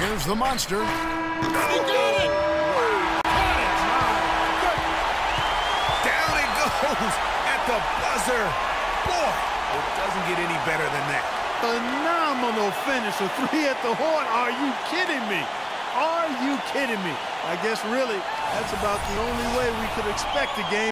Here's the monster. He got it! Down it goes at the buzzer. Boy, it doesn't get any better than that. Phenomenal finish. A three at the horn. Are you kidding me? Are you kidding me? I guess really, that's about the only way we could expect a game.